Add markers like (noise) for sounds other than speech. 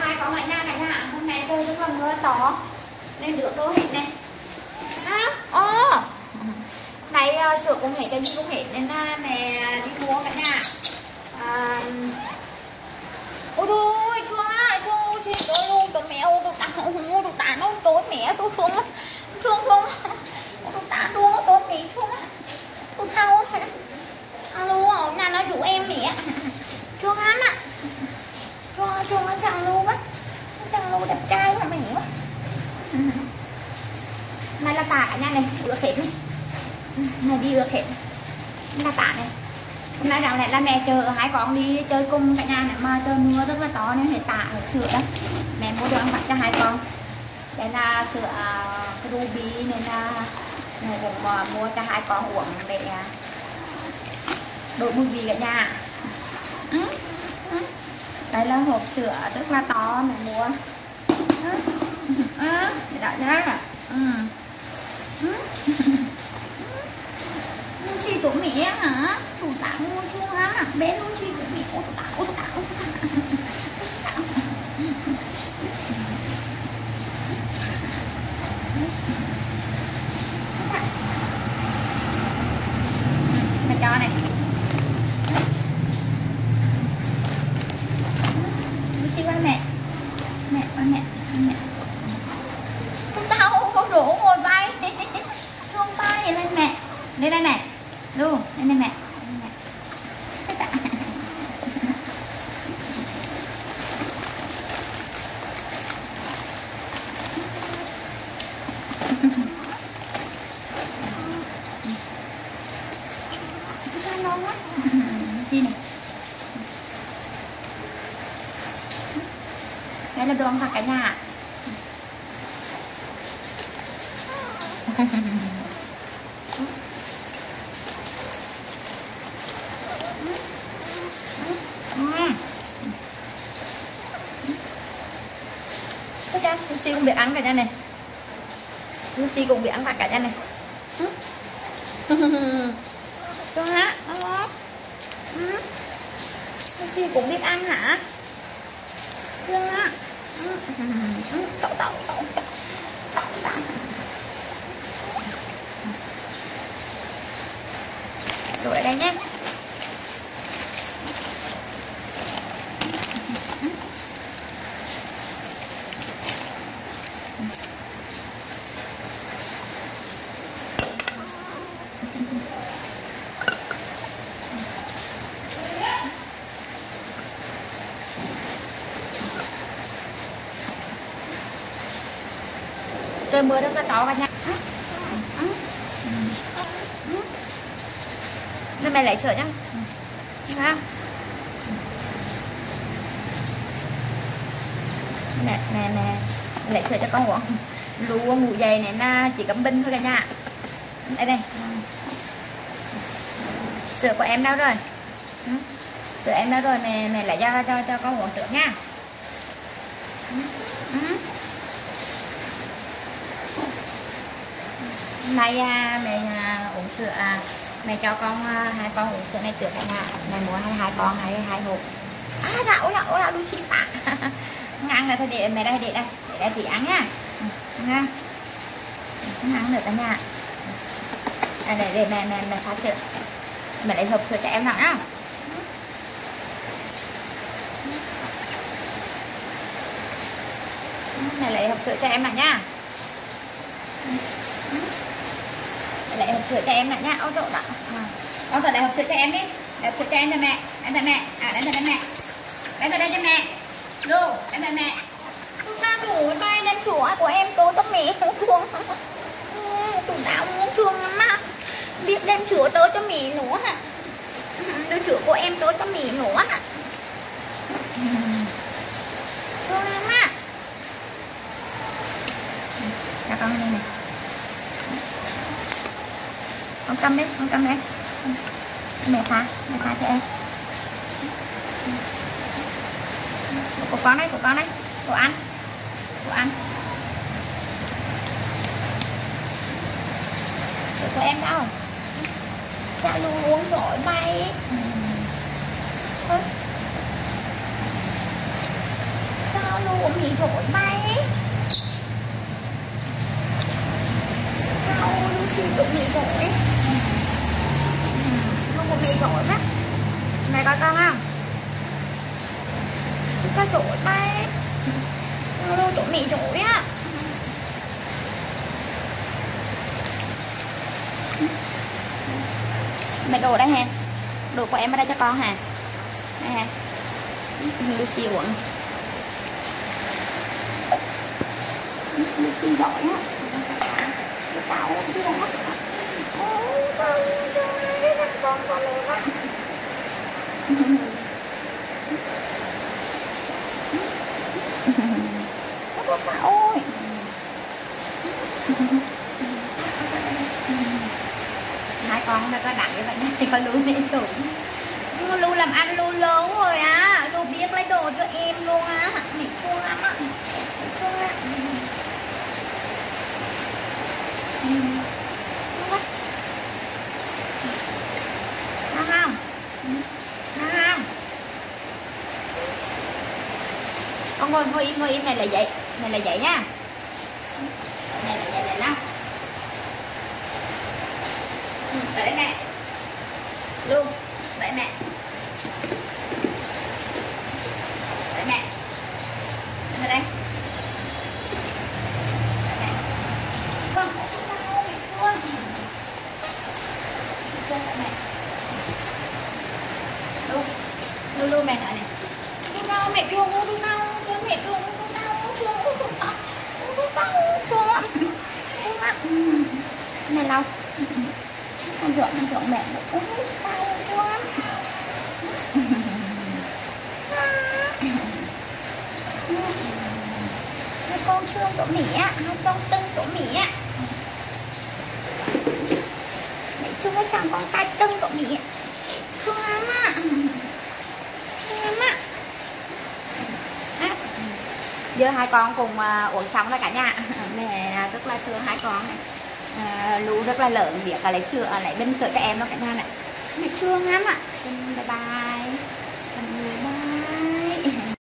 hai có cả nhà cả nhà hôm nay tôi rất là mưa to. Nên được đôi hết này, ờ, à, ô này sửa cũng hết cái gì cũng hết nên là mẹ đi mua cả nhà. À, ôi thôi chúa ơi chúa chết tôi luôn tôi mẹ ô tôi tặng, ô tôi tặng nó tối mẹ tôi không thương không tôi tả luôn tôi mẹ chúa tôi thâu alo nhà nó rủ em mẹ chúa hắn ạ chúa chúa nó chẳng luôn á chẳng luôn đẹp trai mà mày quá này là tả cả nhà này ướt hết này đi ướt hết là tả này hôm nay dạo này là mẹ chờ hai con đi chơi cùng cả nhà này, mà trời mưa rất là to nên phải tả ở sữa đó mẹ mua đồ ăn vặt cho hai con đây là sữa à, ruby nên là mẹ cũng à, mua cho hai con uống để đổi mùi vị cả nhà ừ. Ừ. đây là hộp sữa rất là to mẹ mua. Ừ. đại đợi nhá ừ. Ừ. chi tụi mẹ hả tổ tạo mua chua hả bé luôn chi tổ mẹ ô tụi tao ô tụi tao ô tụi tao mẹ cho này chi qua mẹ mẹ qua mẹ mẹ tụi tao không rủ ngồi vai thương tay lên mẹ lên đây này đu lên đây mẹ lên mẹ. Tất cả. Ra ngon quá xin này đây là cả nhà Tất cả Lucy cũng bị ăn cả nhà này Lucy cũng bị ăn vặt cả nhà này Cho hả? Lucy cũng biết ăn hả? Thương á Tậu Rồi đây nhé. Trời mưa rất là to cả nhà nên mẹ lấy chở nhá. Ha nè nè nè lấy sữa cho con uống. Lúa ngủ dày này là chỉ cầm binh thôi cả nhà. Đây đây sữa của em đâu rồi? Sữa em đâu rồi? Mẹ mẹ lại cho cho cho con uống trước nha. Ừ. Nay à, mẹ à, uống sữa à, mẹ cho con à, hai con uống sữa này trước ạ nhà mẹ mua hai hai con hai hai hộp. À đậu đậu đậu đu chi phá. (laughs) Ăn là thôi để mẹ đây để đây để đây thì ăn nha. Ừ, ăn nha không ăn được cả nhà. À, để để mẹ mẹ mẹ pha sữa. Mẹ lấy hộp sữa cho em nào nhá. Ừ, mẹ lấy hộp sữa cho em nào nhá. Ừ lại hộp sữa cho em lại nhá. Ô, độ đó à. Ờ. con thật lại hộp sữa cho em đi. Để hộp sữa cho em cho mẹ. Em cho mẹ. À đem cho mẹ đem vào đây cho mẹ. Đồ em cho mẹ. Ta chủ tay lên chủ của em tôi cho mẹ (laughs) không chuông ừ, chủ đạo muốn chuông mà biết đem chữa tới cho mẹ nữa hả? Ừ, Đưa chữa của em tới cho mẹ nữa hả Thôi em á cho con đây này con cầm đi con cầm đây mẹ thả mẹ thả cho em. Của con đấy, của con đấy của anh của anh sữa của em đâu? Dạ, Cha luôn uống rồi bay ừ. Thôi. luôn uống gì rỗi bay Đâu lu chỉ cũng bị rỗi Lu cũng bị rỗi á này coi con không Cái rỗi bay Lu cũng bị rỗi á. Mẹ đồ đây ha đồ của em ở đây cho con hả? Đây ha Lucy quận Lucy giỏi á. Cái Tao chứ không mất Ôi, con trời, con con lên con nó có ôi hai con nó có đặng như vậy thì có lưu mẹ tuổi nhưng lưu làm ăn lưu lớn rồi á lưu biết lấy đồ cho em luôn á à chua lắm á mẹ chua lắm Ngon không? Ngon không? Con ngồi ngồi im ngồi im mày lại dậy mày lại dậy nha mày lại dậy lại nào Đợi mẹ Luôn Đợi mẹ Đợi mẹ Ở đây Lulu mẹ nói này Vâng mẹ mẹ Lu Lu lu mẹ nói này Lu nào mẹ chuông lu nào Lu mẹ chuông lu nào chuông lu nào Lu xuống chuông lắm Chuông Này lau con ruộng con ruộng mẹ nó cũng đau xuống hai con trương của mẹ hai con tưng của mẹ mẹ chưa có chẳng con tay tưng của mẹ thương lắm ạ thương lắm ạ giờ hai con cùng uh, uống xong rồi cả nhà. (laughs) Mẹ à, rất là thương hai con này. À, lũ rất là lớn việc là lấy sữa lấy bên sữa cho em nó cả nhà này. Mẹ thương lắm ạ.